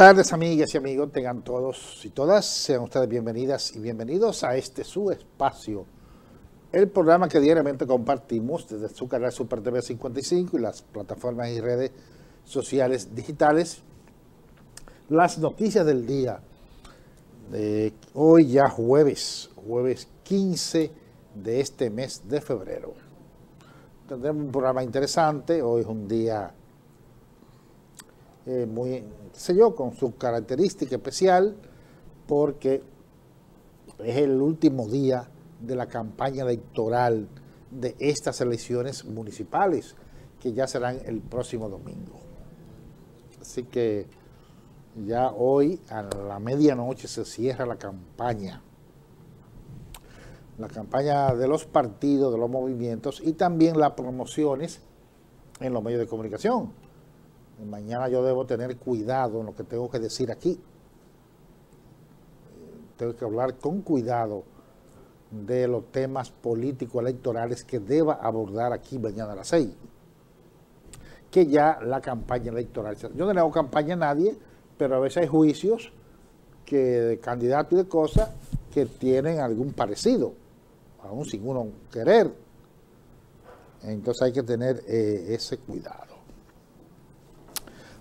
Tardes, amigas y amigos. Tengan todos y todas, sean ustedes bienvenidas y bienvenidos a este su espacio. El programa que diariamente compartimos desde su canal Super TV 55 y las plataformas y redes sociales digitales. Las noticias del día. De hoy ya jueves, jueves 15 de este mes de febrero. Tendremos un programa interesante. Hoy es un día eh, muy, sé yo, con su característica especial, porque es el último día de la campaña electoral de estas elecciones municipales, que ya serán el próximo domingo. Así que ya hoy a la medianoche se cierra la campaña. La campaña de los partidos, de los movimientos y también las promociones en los medios de comunicación mañana yo debo tener cuidado en lo que tengo que decir aquí. Tengo que hablar con cuidado de los temas políticos electorales que deba abordar aquí mañana a las seis. Que ya la campaña electoral. Yo no le hago campaña a nadie, pero a veces hay juicios que de candidatos y de cosas que tienen algún parecido, aún sin uno querer. Entonces hay que tener eh, ese cuidado.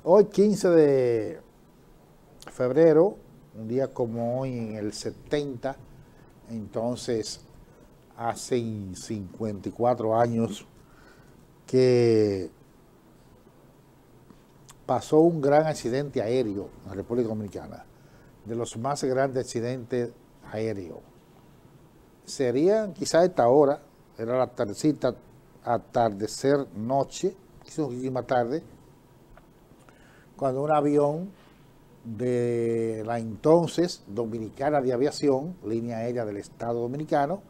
Hoy 15 de febrero, un día como hoy en el 70, entonces hace 54 años que pasó un gran accidente aéreo en la República Dominicana, de los más grandes accidentes aéreos. Sería quizá esta hora, era la tardecita, atardecer noche, quizá una tarde, cuando un avión de la entonces Dominicana de Aviación, línea aérea del Estado Dominicano,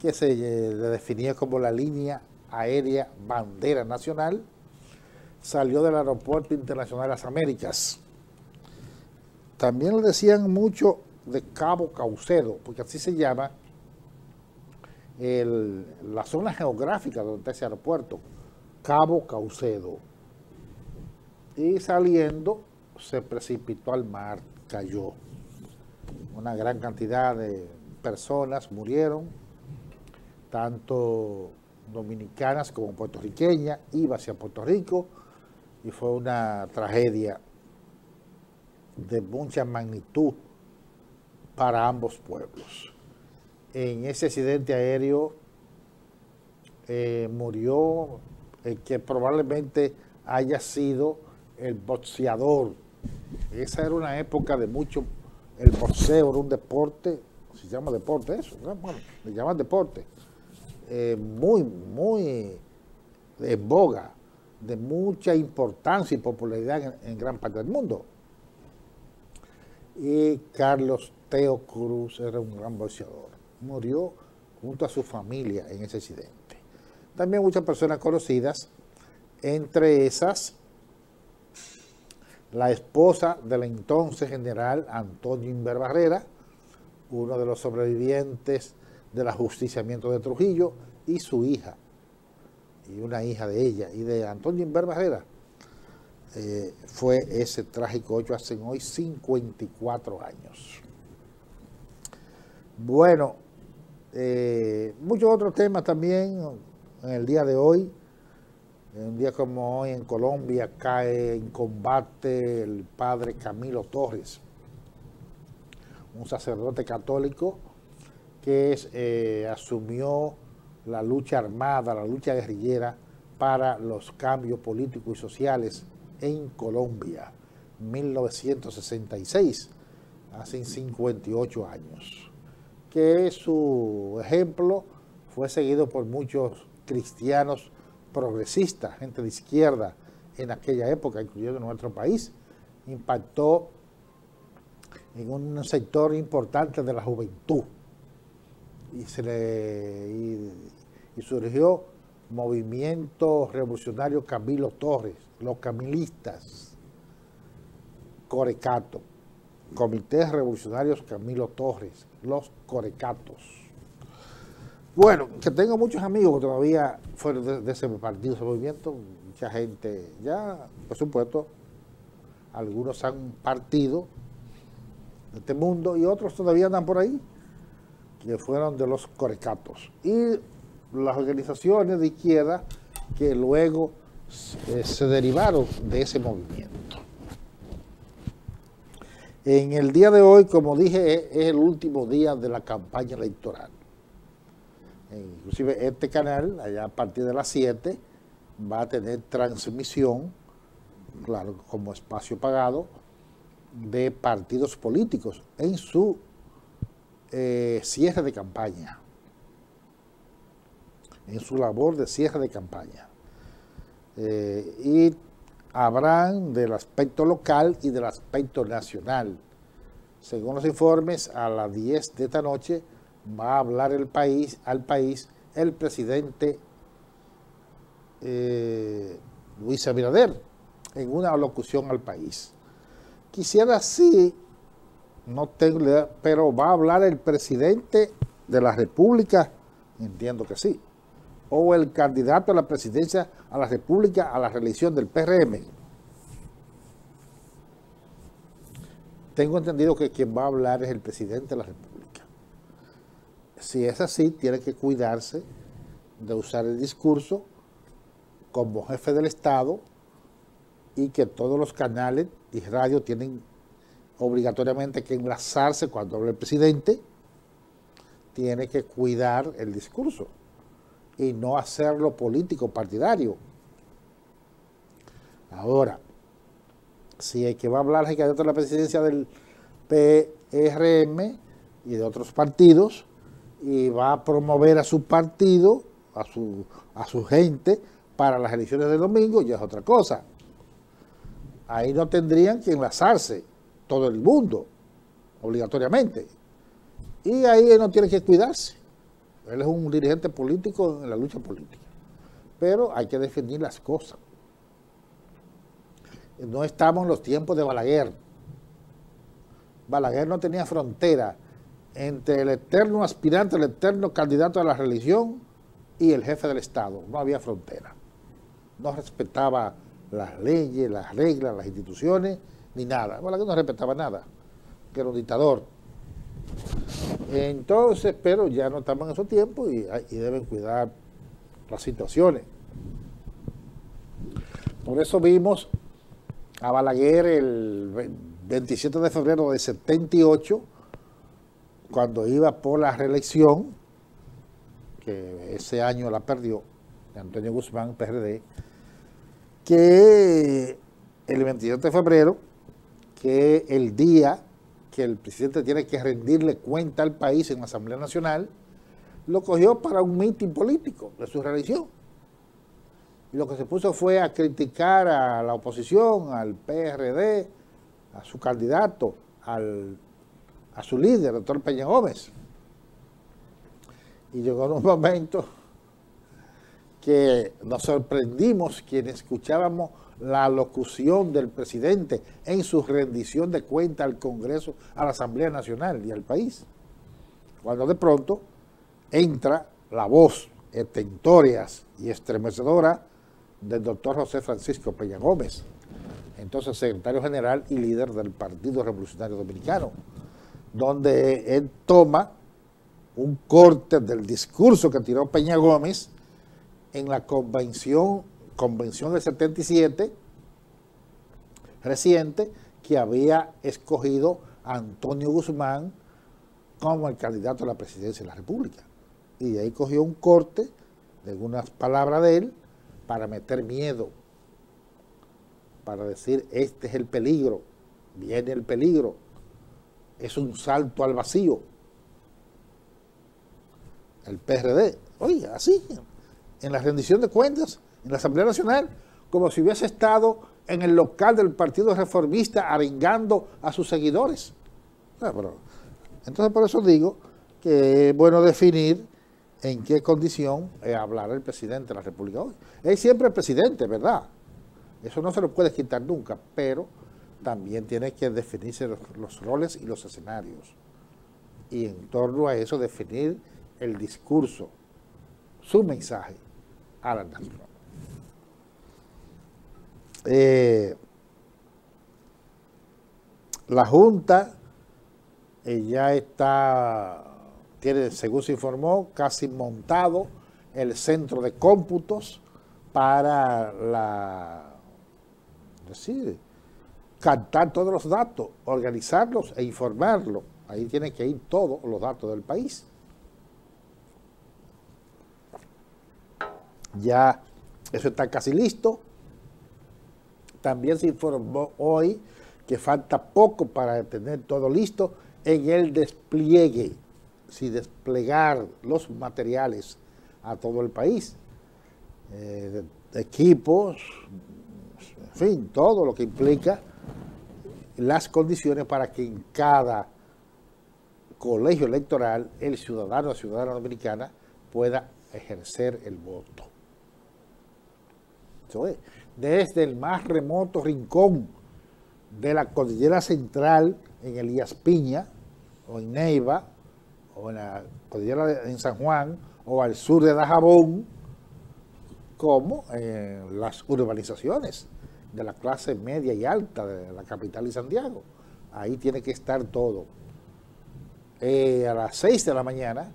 que se eh, definía como la línea aérea bandera nacional, salió del Aeropuerto Internacional de las Américas. También le decían mucho de Cabo Caucedo, porque así se llama la zona geográfica donde está ese aeropuerto, Cabo Caucedo y saliendo se precipitó al mar, cayó. Una gran cantidad de personas murieron, tanto dominicanas como puertorriqueñas, iba hacia Puerto Rico y fue una tragedia de mucha magnitud para ambos pueblos. En ese accidente aéreo eh, murió el que probablemente haya sido el boxeador. Esa era una época de mucho, el boxeo era un deporte, se llama deporte eso, bueno, le llaman deporte, eh, muy, muy en boga, de mucha importancia y popularidad en, gran parte del mundo. Y Carlos Teo Cruz era un gran boxeador. Murió junto a su familia en ese accidente. También muchas personas conocidas, entre esas la esposa del entonces general Antonio Inver Barrera, uno de los sobrevivientes del ajusticiamiento de Trujillo, y su hija, y una hija de ella, y de Antonio Inver Barrera, eh, fue ese trágico hecho hace hoy 54 años. Bueno, eh, muchos otros temas también en el día de hoy. Un día como hoy en Colombia cae en combate el padre Camilo Torres, un sacerdote católico que eh, asumió la lucha armada, la lucha guerrillera para los cambios políticos y sociales en Colombia, 1966, hace 58 años, que su ejemplo fue seguido por muchos cristianos progresista, gente de izquierda en aquella época, incluyendo nuestro país, impactó en un sector importante de la juventud. Y, se le, y, surgió movimiento revolucionario Camilo Torres, los camilistas, Corecato, Comité Revolucionarios Camilo Torres, los Corecatos bueno, que tengo muchos amigos que todavía fueron de, ese partido, ese movimiento, mucha gente, ya, por supuesto, algunos han partido de este mundo y otros todavía andan por ahí, que fueron de los corecatos. Y las organizaciones de izquierda que luego se, se derivaron de ese movimiento. En el día de hoy, como dije, es el último día de la campaña electoral. Inclusive este canal, allá a partir de las 7, va a tener transmisión, claro, como espacio pagado, de partidos políticos en su eh, cierre de campaña, en su labor de cierre de campaña. Eh, y habrán del aspecto local y del aspecto nacional. Según los informes, a las 10 de esta noche va a hablar el país, al país el presidente eh, Luis Abinader en una locución al país. Quisiera sí, no tengo pero va a hablar el presidente de la República, entiendo que sí, o el candidato a la presidencia a la República a la reelección del PRM. Tengo entendido que quien va a hablar es el presidente de la República. Si es así, tiene que cuidarse de usar el discurso como jefe del Estado y que todos los canales y radio tienen obligatoriamente que enlazarse cuando habla el presidente, tiene que cuidar el discurso y no hacerlo político partidario. Ahora, si hay que va a hablar el candidato de la presidencia del PRM y de otros partidos y va a promover a su partido, a su, a su gente, para las elecciones de domingo, ya es otra cosa. Ahí no tendrían que enlazarse todo el mundo, obligatoriamente. Y ahí él no tiene que cuidarse. Él es un dirigente político en la lucha política. Pero hay que definir las cosas. No estamos en los tiempos de Balaguer. Balaguer no tenía frontera entre el eterno aspirante, el eterno candidato a la religión y el jefe del Estado. No había frontera no respetaba las leyes, las reglas, las instituciones, ni nada. Bueno, que no respetaba nada, que era un dictador. Entonces, pero ya no estamos en esos tiempos y, y deben cuidar las situaciones. Por eso vimos a Balaguer el 27 de febrero de 78, cuando iba por la reelección, que ese año la perdió, de Antonio Guzmán, PRD, que el 27 de febrero, que el día que el presidente tiene que rendirle cuenta al país en la Asamblea Nacional, lo cogió para un mitin político de su religión. Y lo que se puso fue a criticar a la oposición, al PRD, a su candidato, al, a su líder, el doctor Peña Gómez. Y llegó un momento que nos sorprendimos quienes escuchábamos la locución del presidente en su rendición de cuenta al Congreso, a la Asamblea Nacional y al país. Cuando de pronto entra la voz estentoria y estremecedora del doctor José Francisco Peña Gómez, entonces secretario general y líder del Partido Revolucionario Dominicano, donde él toma un corte del discurso que tiró Peña Gómez en la convención, convención del 77, reciente, que había escogido a Antonio Guzmán como el candidato a la presidencia de la República. Y de ahí cogió un corte de algunas palabras de él para meter miedo, para decir, este es el peligro, viene el peligro, es un salto al vacío. El PRD, oye, así, en la rendición de cuentas en la Asamblea Nacional, como si hubiese estado en el local del Partido Reformista arengando a sus seguidores. Ah, entonces por eso digo que es bueno definir en qué condición hablará el presidente de la República hoy. Es siempre el presidente, ¿verdad? Eso no se lo puede quitar nunca, pero también tiene que definirse los, roles y los escenarios. Y en torno a eso definir el discurso, su mensaje a la nación. Eh, la Junta eh, ya está, tiene, según se informó, casi montado el centro de cómputos para la, decir, captar todos los datos, organizarlos e informarlos. Ahí tienen que ir todos los datos del país. Ya eso está casi listo. También se informó hoy que falta poco para tener todo listo en el despliegue, si desplegar los materiales a todo el país, eh, equipos, en fin, todo lo que implica las condiciones para que en cada colegio electoral el ciudadano o ciudadana dominicana pueda ejercer el voto. desde el más remoto rincón de la cordillera central en Elías Piña, o en Neiva, o en la cordillera en San Juan, o al sur de Dajabón, como en las urbanizaciones de la clase media y alta de la capital y Santiago. Ahí tiene que estar todo. Eh, a las 6 de la mañana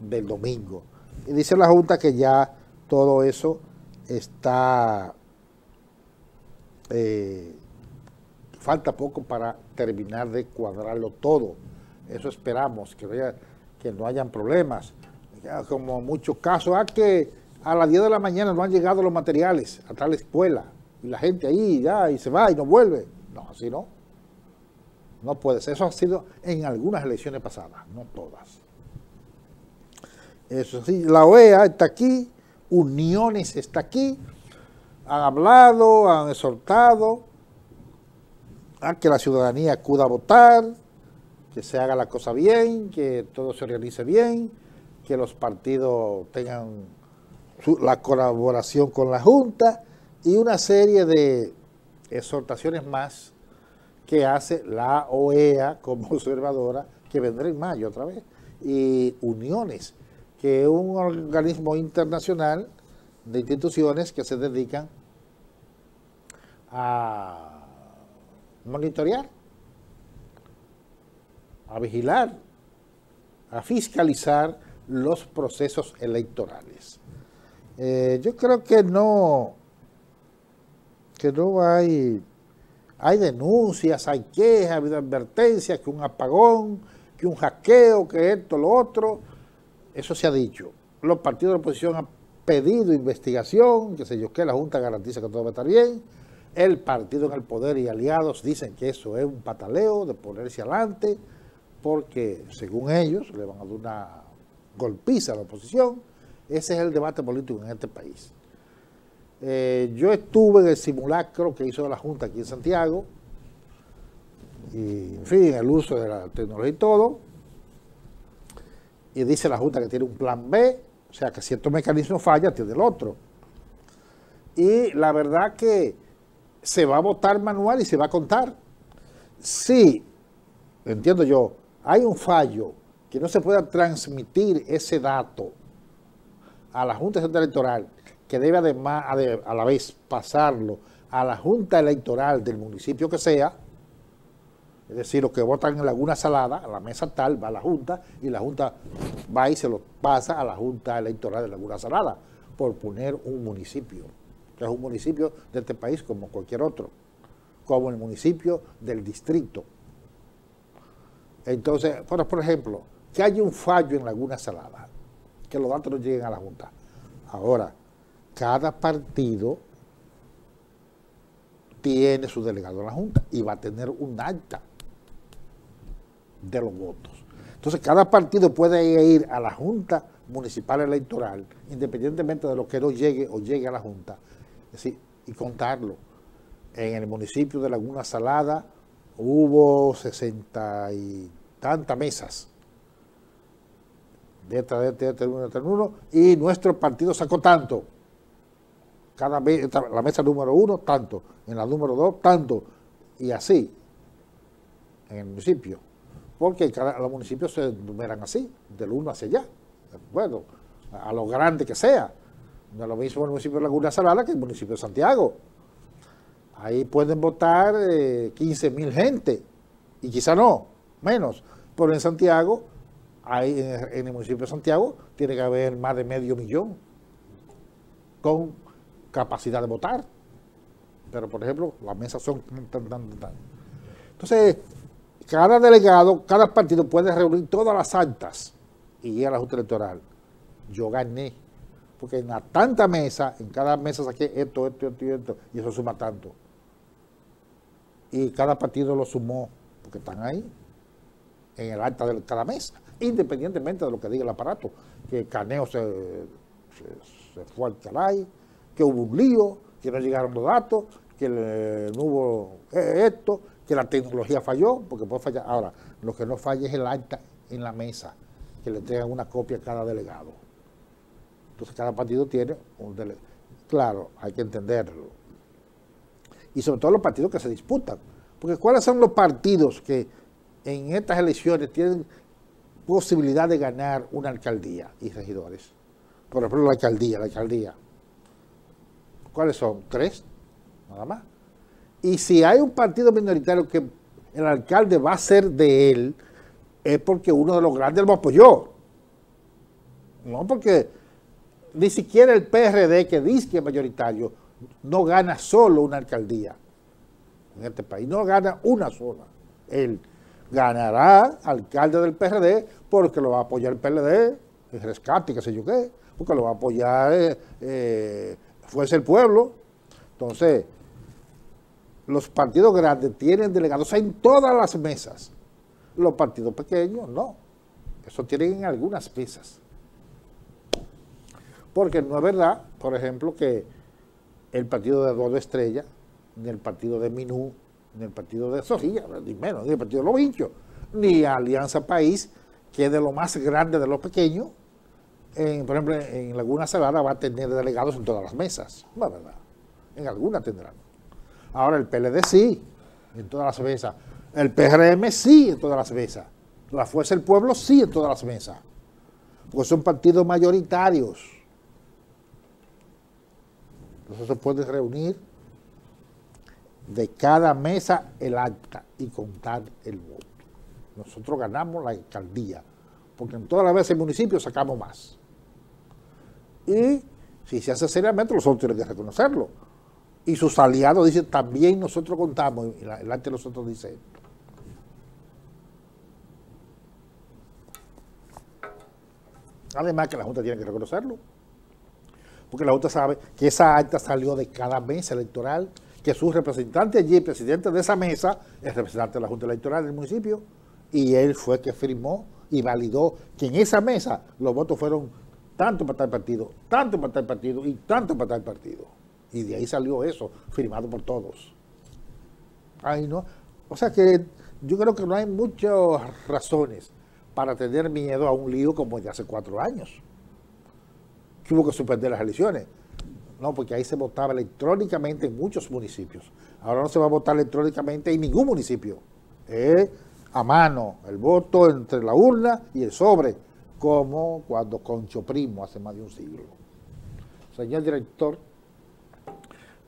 del domingo. Y dice la Junta que ya todo eso está... Eh, falta poco para terminar de cuadrarlo todo. Eso esperamos, que, vaya, que no hayan problemas. como muchos casos, a ah, que a las 10 de la mañana no han llegado los materiales a tal escuela la gente ahí ya y se va y no vuelve. No, así no. No puede ser. Eso ha sido en algunas elecciones pasadas, no todas. Eso sí, la OEA está aquí, Uniones está aquí, han hablado, han exhortado a que la ciudadanía acuda a votar, que se haga la cosa bien, que todo se realice bien, que los partidos tengan la colaboración con la Junta y una serie de exhortaciones más que hace la OEA como observadora, que vendrá en mayo otra vez, y uniones, que es un organismo internacional de instituciones que se dedican a monitorear a vigilar, a fiscalizar los procesos electorales. Eh, yo creo que no, que no hay, hay denuncias, hay quejas, ha habido advertencias, que un apagón, que un hackeo, que esto, lo otro, eso se ha dicho. Los partidos de la oposición han pedido investigación, que sé yo qué, la Junta garantiza que todo va a estar bien, el partido en el poder y aliados dicen que eso es un pataleo de ponerse adelante, porque según ellos le van a dar una golpiza a la oposición. Ese es el debate político en este país. Eh, yo estuve en el simulacro que hizo la Junta aquí en Santiago, y en fin, el uso de la tecnología y todo, y dice la Junta que tiene un plan B, o sea que cierto mecanismo falla, tiene el otro. Y la verdad que se va a votar manual y se va a contar. Sí, entiendo yo, hay un fallo que no se pueda transmitir ese dato a la Junta Central Electoral, que debe además a la vez pasarlo a la Junta Electoral del municipio que sea, es decir, los que votan en Laguna Salada, a la mesa tal, va a la Junta, y la Junta va y se lo pasa a la Junta Electoral de Laguna Salada, por poner un municipio, que es un municipio de este país como cualquier otro, como el municipio del distrito. Entonces, por, ejemplo, que haya un fallo en Laguna Salada, que los datos no lleguen a la Junta. Ahora, cada partido tiene su delegado en la Junta y va a tener un acta de los votos. Entonces, cada partido puede ir a la Junta Municipal Electoral, independientemente de lo que no llegue o llegue a la Junta, y contarlo. En el municipio de Laguna Salada hubo sesenta y tantas mesas de de de esta, uno, y nuestro partido sacó tanto. Cada vez, la mesa número uno, tanto. En la número dos, tanto. Y así, en el municipio. Porque cada, los municipios se numeran así, del uno hacia allá. Bueno, a lo grande que sea. No es lo mismo el municipio de Laguna Salada que el municipio de Santiago. Ahí pueden votar 15 eh, gente y quizá no, menos, pero en Santiago, hay, en el municipio de Santiago, tiene que haber más de medio millón con capacidad de votar. Pero, por ejemplo, las mesas son tan, tan, tan. Entonces, cada delegado, cada partido puede reunir todas las actas y ir a la Junta Electoral. Yo gané. Porque en la tanta mesa, en cada mesa saqué esto, esto, esto y esto, y eso suma tanto. Y cada partido lo sumó, porque están ahí, en el acta de cada mesa, independientemente de lo que diga el aparato, que Caneo se, se, fue al caray, que hubo un lío, que no llegaron los datos, que no hubo eh, esto, que la tecnología falló, porque puede fallar. Ahora, lo que no falla es el acta en la mesa, que le tengan una copia a cada delegado. Entonces, cada partido tiene un delegado. Claro, hay que entenderlo. Y sobre todo los partidos que se disputan. Porque ¿cuáles son los partidos que en estas elecciones tienen posibilidad de ganar una alcaldía y regidores? Por ejemplo, la alcaldía, la alcaldía. ¿Cuáles son? ¿Tres? Nada más. Y si hay un partido minoritario que el alcalde va a ser de él, es porque uno de los grandes lo apoyó. No porque ni siquiera el PRD, que dice que es mayoritario, no gana solo una alcaldía en este país, no gana una sola. Él ganará alcalde del PRD porque lo va a apoyar el PLD, el rescate, qué sé yo qué, porque lo va a apoyar eh, eh, Fuerza el Pueblo. Entonces, los partidos grandes tienen delegados en todas las mesas. Los partidos pequeños no. Eso tienen en algunas mesas. Porque no es verdad, por ejemplo, que el partido de Eduardo Estrella, ni el partido de Minú, ni el partido de Sojilla, ni menos, ni el partido de Los Vinchos, ni Alianza País, que es de lo más grande de los pequeños, por ejemplo, en Laguna Salada va a tener delegados en todas las mesas. Es verdad. En alguna tendrán. Ahora el PLD sí, en todas las mesas. El PRM sí, en todas las mesas. La Fuerza del Pueblo sí, en todas las mesas. Porque son partidos mayoritarios. Entonces se reunir de cada mesa el acta y contar el voto. Nosotros ganamos la alcaldía, porque en todas las veces el municipio sacamos más. Y si se hace seriamente, los otros tienen que reconocerlo. Y sus aliados dicen, también nosotros contamos, y el ante nosotros dice esto. Además que la Junta tiene que reconocerlo, porque la Junta sabe que esa acta salió de cada mesa electoral, que su representante allí, presidente de esa mesa, es representante de la Junta Electoral del municipio, y él fue que firmó y validó que en esa mesa los votos fueron tanto para tal partido, tanto para tal partido y tanto para tal partido. Y de ahí salió eso, firmado por todos. Ay, no. O sea que yo creo que no hay muchas razones para tener miedo a un lío como de hace cuatro años. Que hubo que suspender las elecciones. No, porque ahí se votaba electrónicamente en muchos municipios. Ahora no se va a votar electrónicamente en ningún municipio. Es a mano, el voto entre la urna y el sobre, como cuando Concho Primo hace más de un siglo. Señor director,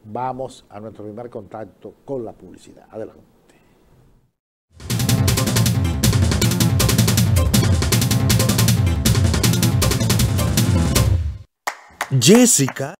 vamos a nuestro primer contacto con la publicidad. Adelante. Jessica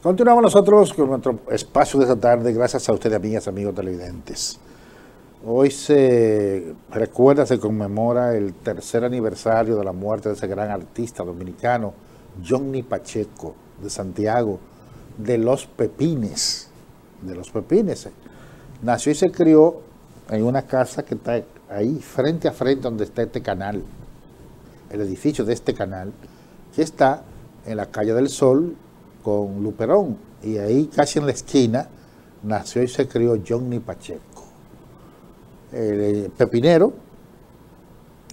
Continuamos nosotros con nuestro espacio de esta tarde, gracias a ustedes, amigas, amigos televidentes. Hoy se recuerda, se conmemora el tercer aniversario de la muerte de ese gran artista dominicano, Johnny Pacheco, de Santiago, de Los Pepines, de Los Pepines. Nació y se crió en una casa que está ahí, frente a frente donde está este canal, el edificio de este canal, que está en la calle del Sol, con Luperón. Y ahí, casi en la esquina, nació y se crió Johnny Pacheco. El, eh, pepinero,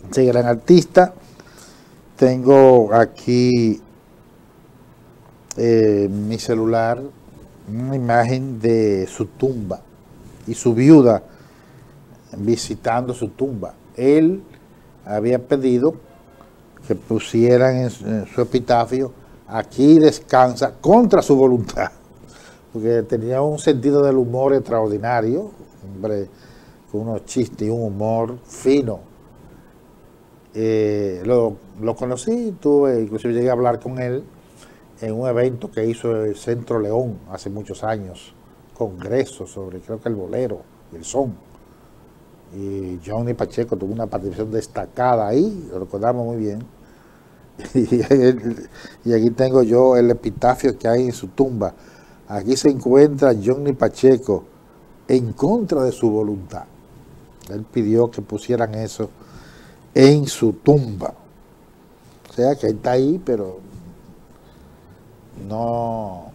ese gran artista. Tengo aquí eh, mi celular una imagen de su tumba y su viuda visitando su tumba. Él había pedido que pusieran en su epitafio aquí descansa contra su voluntad, porque tenía un sentido del humor extraordinario, hombre con unos chistes y un humor fino. Eh, lo, conocí, tuve, inclusive llegué a hablar con él en un evento que hizo el Centro León hace muchos años, congreso sobre creo que el bolero, el son. Y Johnny Pacheco tuvo una participación destacada ahí, lo recordamos muy bien y, aquí tengo yo el epitafio que hay en su tumba. Aquí se encuentra Johnny Pacheco en contra de su voluntad. Él pidió que pusieran eso en su tumba. O sea que está ahí, pero no,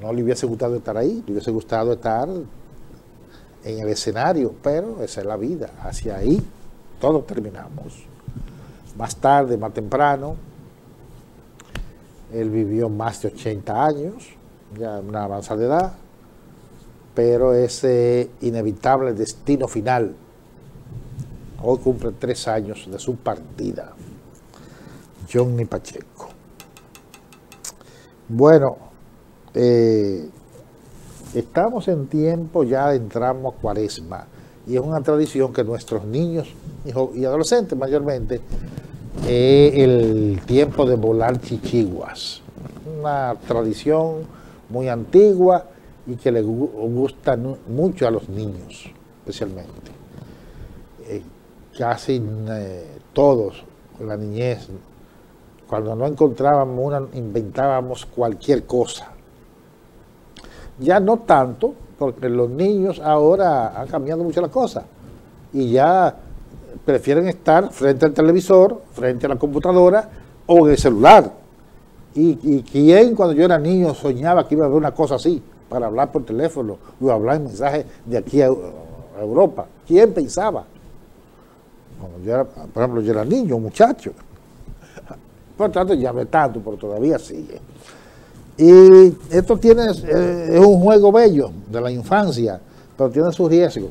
no le hubiese gustado estar ahí, le hubiese gustado estar en el escenario, pero esa es la vida, hacia ahí todos terminamos más tarde, más temprano. Él vivió más de 80 años, ya una avanzada edad, pero ese inevitable destino final. Hoy cumple tres años de su partida. Johnny Pacheco. Bueno, eh, estamos en tiempo, ya entramos a cuaresma, y es una tradición que nuestros niños y adolescentes mayormente es el tiempo de volar chichiguas. Una tradición muy antigua y que le gusta mucho a los niños, especialmente. Eh, casi eh, todos, la niñez, cuando no encontrábamos una, inventábamos cualquier cosa. Ya no tanto, porque los niños ahora han cambiado mucho las cosas. Y ya prefieren estar frente al televisor, frente a la computadora o en el celular. ¿Y, quién cuando yo era niño soñaba que iba a ver una cosa así para hablar por teléfono o hablar en mensaje de aquí a, Europa? ¿Quién pensaba? Cuando yo era, por ejemplo, yo era niño, muchacho. Por tanto, ya ve tanto, pero todavía sigue. Y esto tiene, eh, es un juego bello de la infancia, pero tiene su riesgo.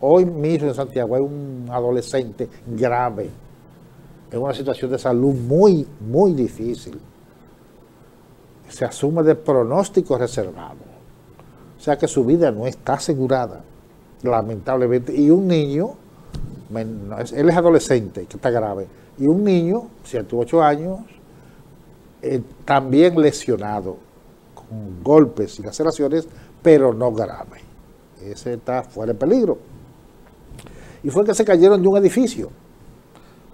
Hoy mismo en Santiago hay un adolescente grave, en una situación de salud muy, muy difícil. Se asume de pronóstico reservado. O sea que su vida no está asegurada, lamentablemente. Y un niño, él es adolescente, que está grave, y un niño, 7 u 8 años, eh, también lesionado, con golpes y laceraciones, pero no grave. Ese está fuera de peligro y fue que se cayeron de un edificio.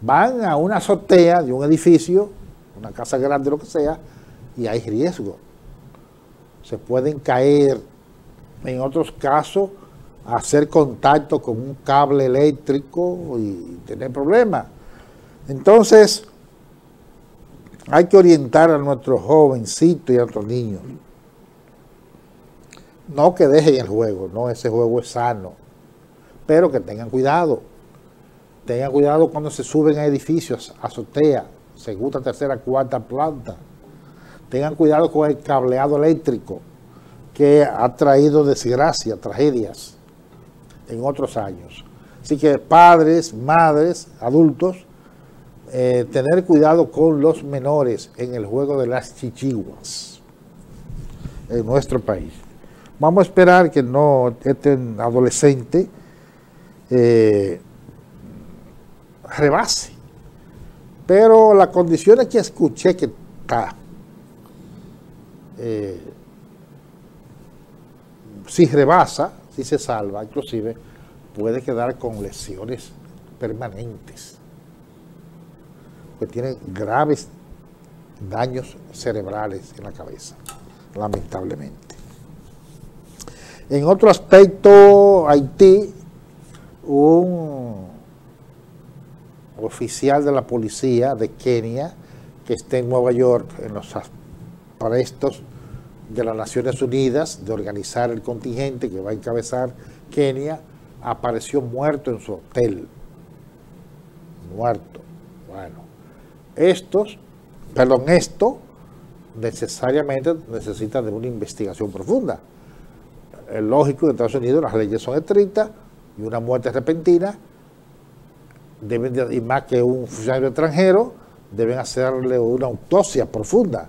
Van a una azotea de un edificio, una casa grande, lo que sea, y hay riesgo. Se pueden caer, en otros casos, hacer contacto con un cable eléctrico y tener problemas. Entonces, hay que orientar a nuestros jovencitos y a nuestros niños. No que dejen el juego, no, ese juego es sano pero que tengan cuidado. Tengan cuidado cuando se suben a edificios, azotea, segunda, tercera, cuarta planta. Tengan cuidado con el cableado eléctrico que ha traído desgracia, tragedias en otros años. Así que padres, madres, adultos, eh, tener cuidado con los menores en el juego de las chichiguas en nuestro país. Vamos a esperar que no estén adolescente eh, rebase. Pero las condiciones que escuché que está, eh, si rebasa, si se salva, inclusive puede quedar con lesiones permanentes, que tiene graves daños cerebrales en la cabeza, lamentablemente. En otro aspecto, Haití, un oficial de la policía de Kenia, que está en Nueva York en los prestos de las Naciones Unidas de organizar el contingente que va a encabezar Kenia, apareció muerto en su hotel. Muerto. Bueno, estos, perdón, esto necesariamente necesita de una investigación profunda. Es lógico que en Estados Unidos las leyes son estrictas y una muerte repentina y más que un funcionario extranjero, deben hacerle una autopsia profunda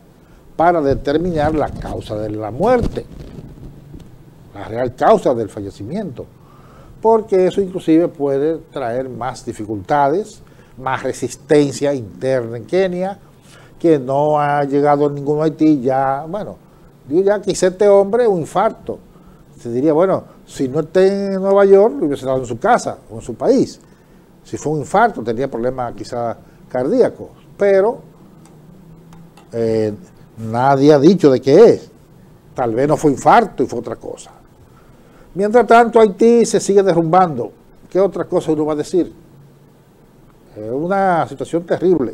para determinar la causa de la muerte, la real causa del fallecimiento, porque eso inclusive puede traer más dificultades, más resistencia interna en Kenia, que no ha llegado a ningún Haití, ya, bueno, digo ya quizá este hombre un infarto. Se diría, bueno, si no está en Nueva York, hubiese estado en su casa o en su país. Si fue un infarto, tenía problemas quizá cardíacos, pero eh, nadie ha dicho de qué es. Tal vez no fue infarto y fue otra cosa. Mientras tanto, Haití se sigue derrumbando. ¿Qué otra cosa uno va a decir? Es una situación terrible.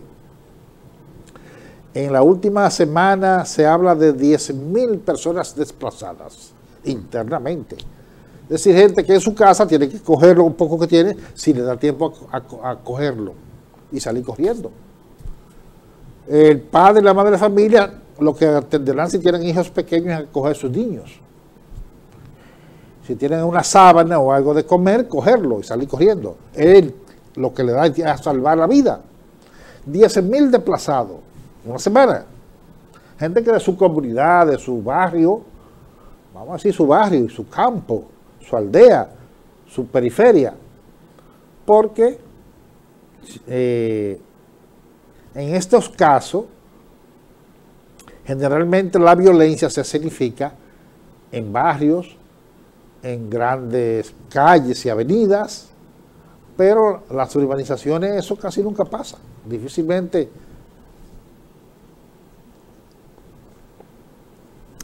En la última semana se habla de 10.000 personas desplazadas internamente. Es decir, gente que en su casa tiene que cogerlo un poco que tiene, si le da tiempo a, cogerlo y salir corriendo. El padre y la madre de familia lo que atenderán si tienen hijos pequeños es coger sus niños. Si tienen una sábana o algo de comer, cogerlo y salir corriendo. Él lo que le da a salvar la vida. 10.000 desplazados, una semana. Gente que de su comunidad, de su barrio, vamos a decir su barrio su campo, su aldea, su periferia, porque eh, en estos casos generalmente la violencia se significa en barrios, en grandes calles y avenidas, pero las urbanizaciones eso casi nunca pasa. Difícilmente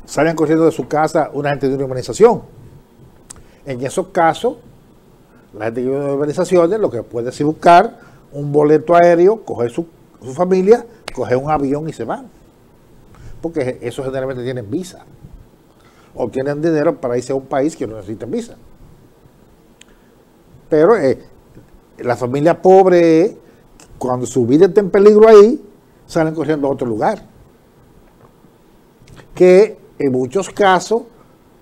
salen corriendo de su casa una gente de una urbanización. En esos casos, la gente en organizaciones lo que puede es buscar un boleto aéreo, coger su, familia, coger un avión y se van. Porque esos generalmente tienen visa. O tienen dinero para irse a un país que no necesita visa. Pero eh, la familia pobre, cuando su vida está en peligro ahí, salen corriendo a otro lugar. Que en muchos casos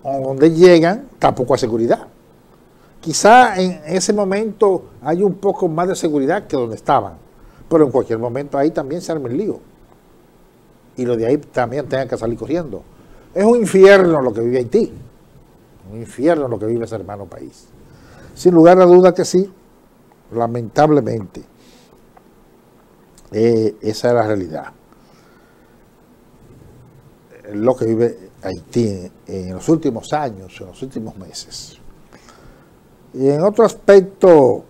donde llegan tampoco hay seguridad. Quizá en ese momento hay un poco más de seguridad que donde estaban, pero en cualquier momento ahí también se arma el lío. Y los de ahí también tengan que salir corriendo. Es un infierno lo que vive Haití, un infierno lo que vive ese hermano país. Sin lugar a duda que sí, lamentablemente, eh, esa es la realidad. Lo que vive Haití en los últimos años, en los últimos meses. Y en otro aspecto,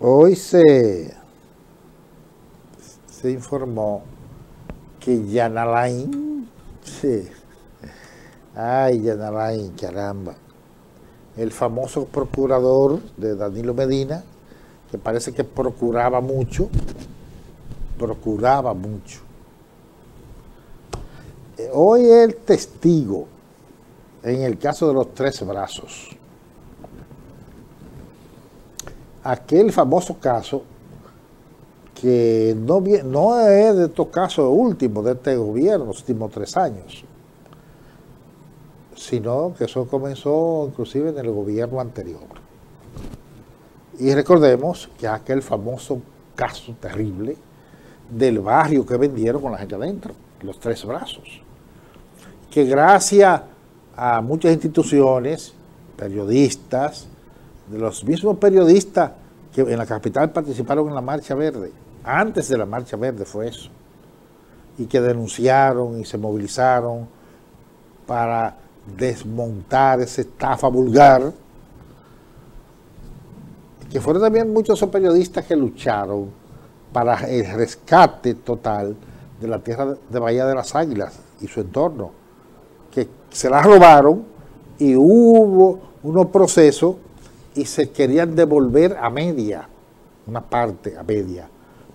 hoy se, se informó que Yanalain, sí, ay Yanalain, caramba, el famoso procurador de Danilo Medina, que parece que procuraba mucho, procuraba mucho hoy el testigo en el caso de los tres brazos. Aquel famoso caso que no, no es de estos casos últimos de este gobierno, los últimos tres años, sino que eso comenzó inclusive en el gobierno anterior. Y recordemos que aquel famoso caso terrible del barrio que vendieron con la gente adentro, los tres brazos que gracias a muchas instituciones, periodistas, de los mismos periodistas que en la capital participaron en la Marcha Verde, antes de la Marcha Verde fue eso, y que denunciaron y se movilizaron para desmontar esa estafa vulgar, que fueron también muchos periodistas que lucharon para el rescate total de la tierra de Bahía de las Águilas y su entorno, que se la robaron y hubo unos procesos y se querían devolver a media, una parte a media,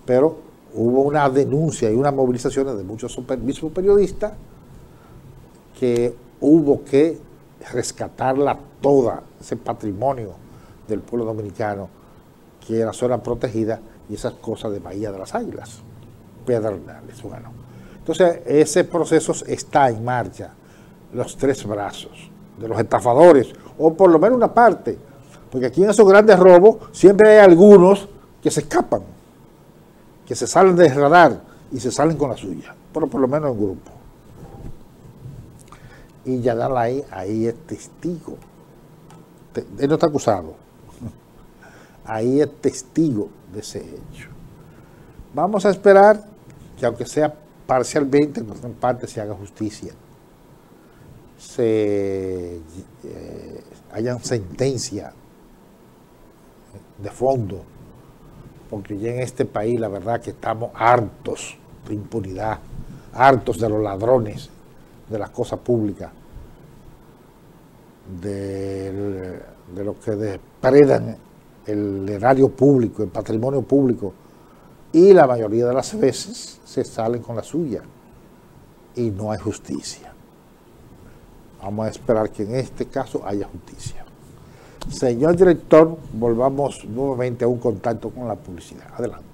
pero hubo una denuncia y unas movilizaciones de muchos mismos periodistas que hubo que rescatarla toda, ese patrimonio del pueblo dominicano, que era zona protegida, y esas cosas de Bahía de las Águilas, pedernales, bueno. Entonces, ese proceso está en marcha, los tres brazos de los estafadores, o por lo menos una parte, porque aquí en esos grandes robos siempre hay algunos que se escapan, que se salen del radar y se salen con la suya, pero por lo menos en grupo. Y Yadal ahí, ahí es testigo. Él no está acusado. Ahí es testigo de ese hecho. Vamos a esperar que aunque sea parcialmente, en parte se haga justicia. Se eh, hayan sentencia de fondo, porque ya en este país la verdad que estamos hartos de impunidad, hartos de los ladrones, de las cosas públicas, de, de los que despredan el erario público, el patrimonio público, y la mayoría de las veces se salen con la suya y no hay justicia. Vamos a esperar que en este caso haya justicia. Señor director, volvamos nuevamente a un contacto con la publicidad. Adelante.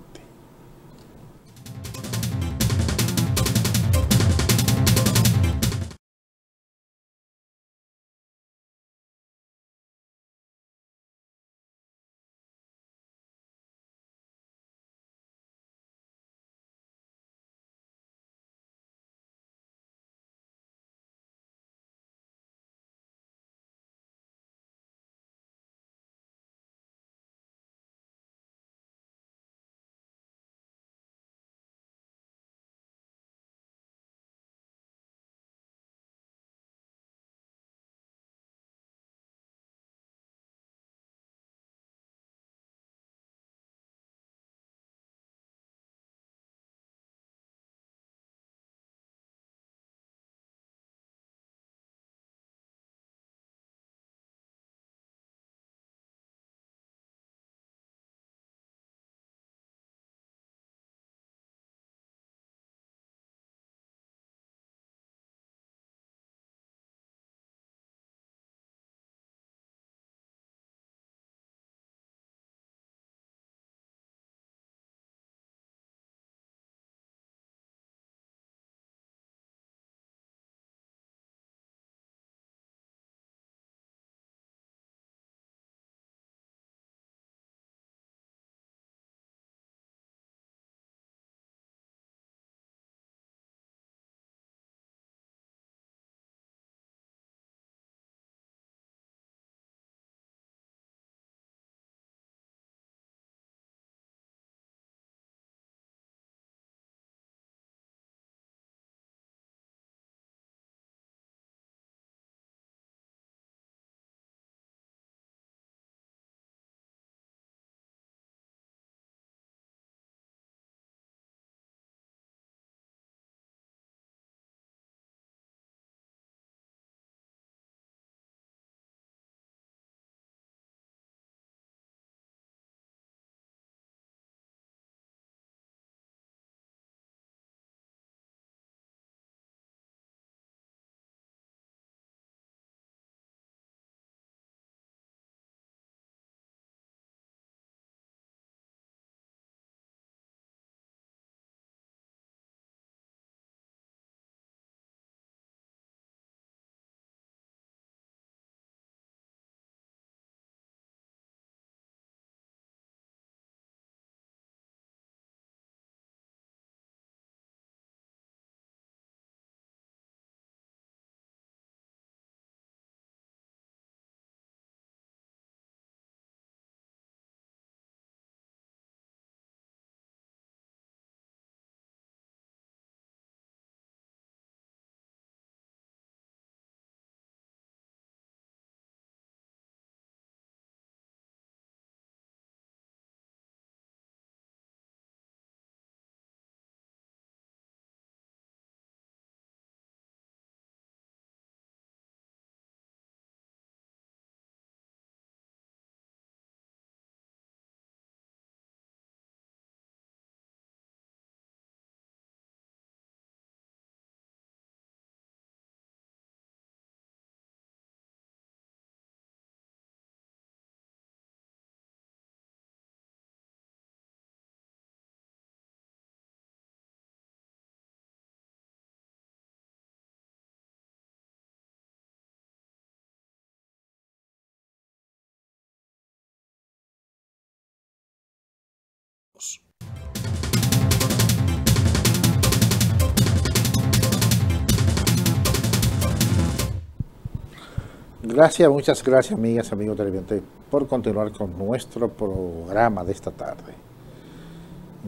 Gracias, muchas gracias, amigas, amigos televidentes, por continuar con nuestro programa de esta tarde.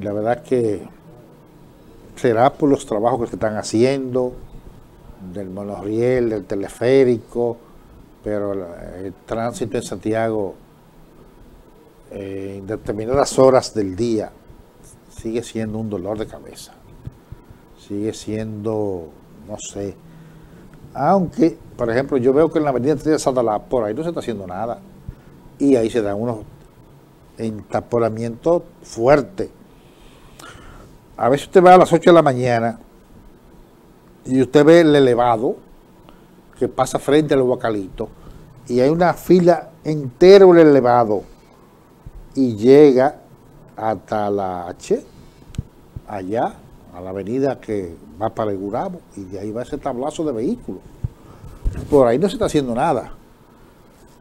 La verdad que será por los trabajos que se están haciendo, del monorriel, del teleférico, pero el tránsito en Santiago eh, en determinadas horas del día sigue siendo un dolor de cabeza. Sigue siendo, no sé, aunque, por ejemplo, yo veo que en la avenida de Sadalá, por ahí no se está haciendo nada. Y ahí se dan unos entaponamientos fuertes. A veces usted va a las 8 de la mañana y usted ve el elevado que pasa frente al Huacalito y hay una fila entera el elevado y llega hasta la H, allá, a la avenida que va para el Gurabo, y de ahí va ese tablazo de vehículos. Por ahí no se está haciendo nada.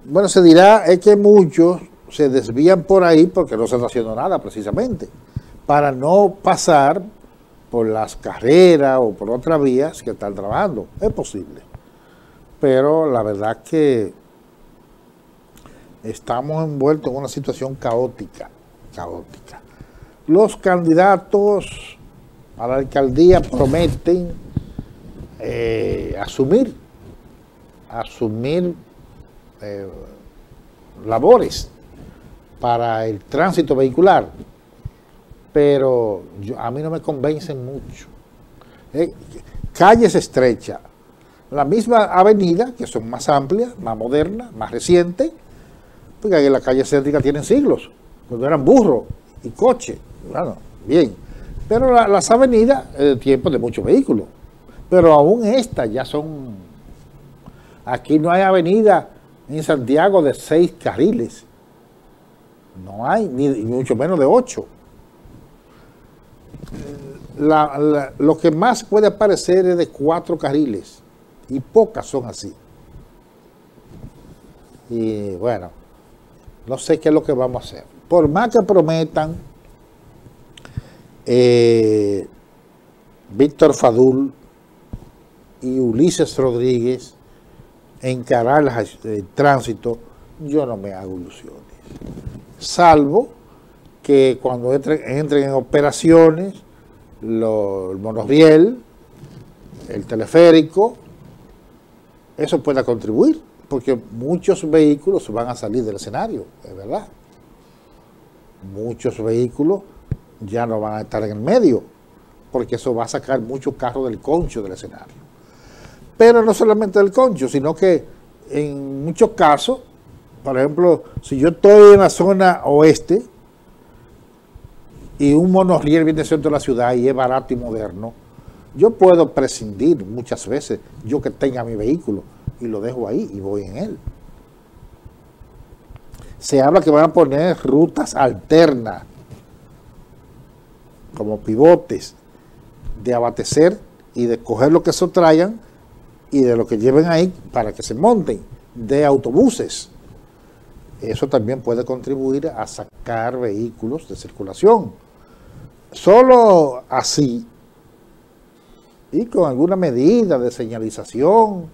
Bueno, se dirá es que muchos se desvían por ahí porque no se está haciendo nada precisamente, para no pasar por las carreras o por otras vías que están trabajando. Es posible. Pero la verdad que estamos envueltos en una situación caótica, caótica. Los candidatos a la alcaldía prometen eh, asumir, asumir eh, labores para el tránsito vehicular, pero a mí no me convencen mucho. Eh, calles estrechas, la misma avenida, que son más amplias, más modernas, más recientes, porque ahí en la calle céntrica tienen siglos, cuando eran burros y coches, bueno, bien. Pero las avenidas, el tiempo de muchos vehículos. Pero aún estas ya son... Aquí no hay avenida en Santiago de seis carriles. No hay, ni, mucho menos de ocho. lo que más puede aparecer es de cuatro carriles. Y pocas son así. Y bueno, no sé qué es lo que vamos a hacer. Por más que prometan eh, Víctor Fadul y Ulises Rodríguez encarar el tránsito, yo no me hago ilusiones. Salvo que cuando entren, en operaciones, el monorriel, el teleférico, eso pueda contribuir porque muchos vehículos van a salir del escenario, es verdad. Muchos vehículos ya no van a estar en el medio, porque eso va a sacar muchos carros del concho del escenario. Pero no solamente del concho, sino que en muchos casos, por ejemplo, si yo estoy en la zona oeste y un monorriel viene centro de la ciudad y es barato y moderno, yo puedo prescindir muchas veces, yo que tenga mi vehículo, y lo dejo ahí y voy en él. Se habla que van a poner rutas alternas, como pivotes, de abatecer y de coger lo que se traigan y de lo que lleven ahí para que se monten, de autobuses. Eso también puede contribuir a sacar vehículos de circulación. Solo así, y con alguna medida de señalización,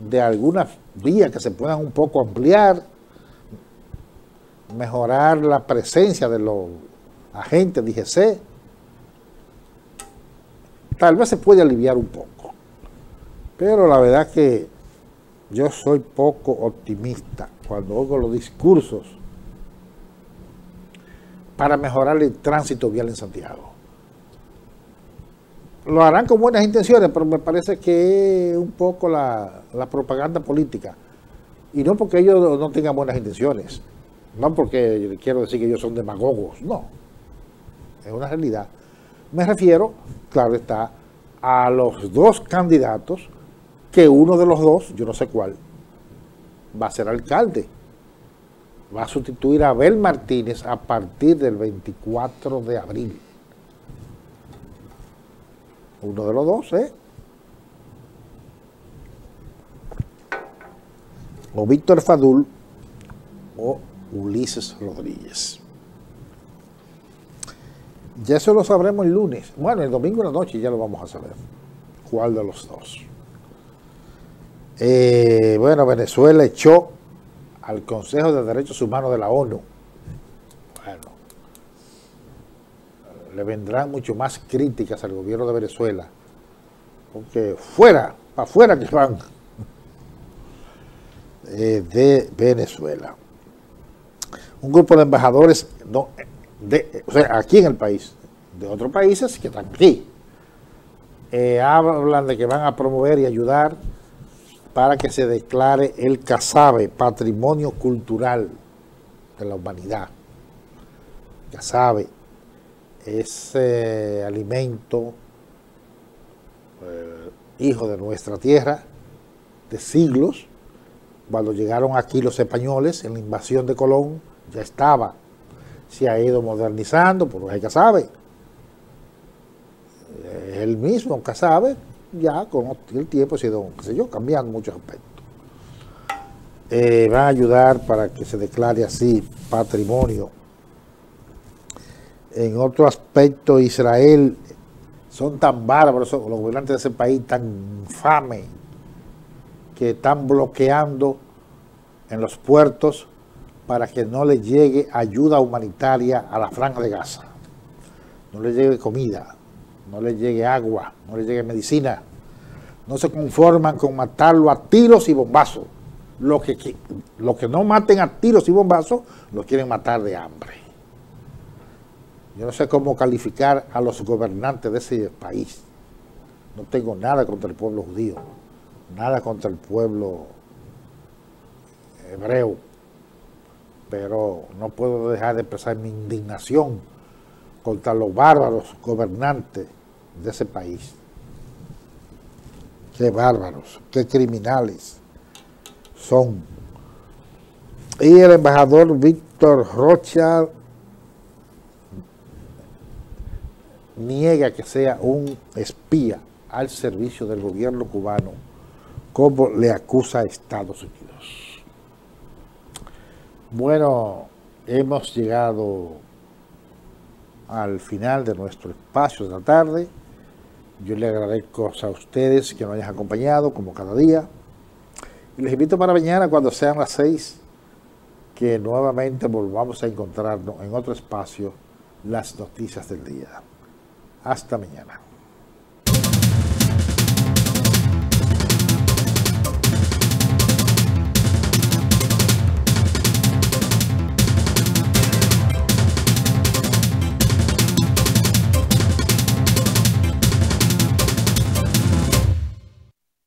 de algunas vías que se puedan un poco ampliar, mejorar la presencia de los agentes de IGC, tal vez se puede aliviar un poco. Pero la verdad que yo soy poco optimista cuando oigo los discursos para mejorar el tránsito vial en Santiago lo harán con buenas intenciones, pero me parece que es un poco la, propaganda política. Y no porque ellos no tengan buenas intenciones, no porque quiero decir que ellos son demagogos, no. Es una realidad. Me refiero, claro está, a los dos candidatos, que uno de los dos, yo no sé cuál, va a ser alcalde. Va a sustituir a Abel Martínez a partir del 24 de abril. Uno de los dos, ¿eh? O Víctor Fadul o Ulises Rodríguez. Ya eso lo sabremos el lunes. Bueno, el domingo en la noche ya lo vamos a saber. ¿Cuál de los dos? Eh, bueno, Venezuela echó al Consejo de Derechos Humanos de la ONU. Bueno, le vendrán mucho más críticas al gobierno de Venezuela, porque fuera, para afuera que van eh, de Venezuela. Un grupo de embajadores, de, aquí en el país, de otros países que están aquí, eh, hablan de que van a promover y ayudar para que se declare el casabe patrimonio cultural de la humanidad. Casabe, ese alimento eh, hijo de nuestra tierra de siglos, cuando llegaron aquí los españoles en la invasión de Colón, ya estaba, se ha ido modernizando, por el casabe. El mismo casabe, ya con el tiempo ha ido, qué sé yo, cambiando muchos aspectos. Eh, van a ayudar para que se declare así patrimonio. En otro aspecto, Israel son tan bárbaros, los gobernantes de ese país tan infames, que están bloqueando en los puertos para que no le llegue ayuda humanitaria a la franja de Gaza. No le llegue comida, no le llegue agua, no le llegue medicina. No se conforman con matarlo a tiros y bombazos. Lo que, lo que no maten a tiros y bombazos, lo quieren matar de hambre. Yo no sé cómo calificar a los gobernantes de ese país. No tengo nada contra el pueblo judío, nada contra el pueblo hebreo, pero no puedo dejar de expresar mi indignación contra los bárbaros gobernantes de ese país. Qué bárbaros, qué criminales son. Y el embajador Víctor Rocha niega que sea un espía al servicio del gobierno cubano, como le acusa a Estados Unidos. Bueno, hemos llegado al final de nuestro espacio de la tarde. Yo le agradezco a ustedes que nos hayan acompañado, como cada día. Y les invito para mañana, cuando sean las seis, que nuevamente volvamos a encontrarnos en otro espacio, las noticias del día. Hasta mañana.